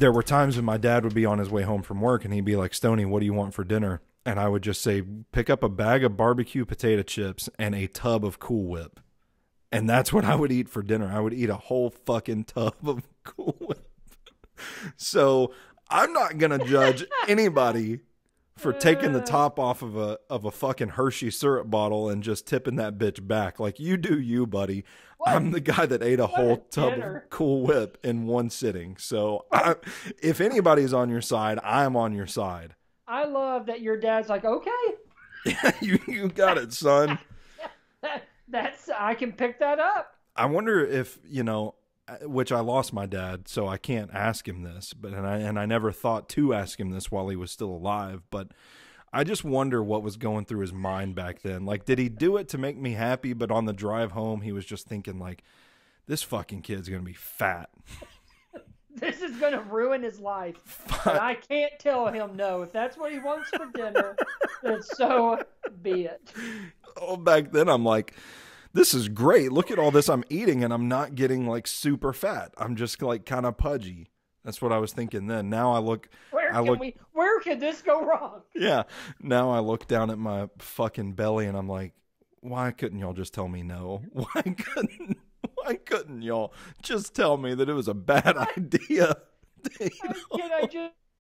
there were times when my dad would be on his way home from work and he'd be like, Stoney, what do you want for dinner? And I would just say, pick up a bag of barbecue potato chips and a tub of Cool Whip. And that's what I would eat for dinner. I would eat a whole fucking tub of Cool Whip. So I'm not going to judge anybody for taking the top off of a of a fucking Hershey syrup bottle and just tipping that bitch back. Like you do you, buddy. I'm the guy that ate a whole tub dinner. of Cool Whip in one sitting. So I, if anybody's on your side, I'm on your side. I love that your dad's like, okay, you you got it, son. that's I can pick that up. I wonder if you know, Uh, which I lost my dad, so I can't ask him this. But and I and I never thought to ask him this while he was still alive. But I just wonder what was going through his mind back then. Like, did he do it to make me happy? But on the drive home, he was just thinking like, this fucking kid's gonna be fat. This is going to ruin his life. And I can't tell him no. If that's what he wants for dinner, then so be it. Oh, back then I'm like. This is great. Look at all this I'm eating, and I'm not getting like super fat. I'm just like kind of pudgy. That's what I was thinking then. Now I look, Where I can look, we? Where could this go wrong? Yeah. Now I look down at my fucking belly and I'm like, why couldn't y'all just tell me no? Why couldn't why couldn't y'all just tell me that it was a bad idea? You know? Can I just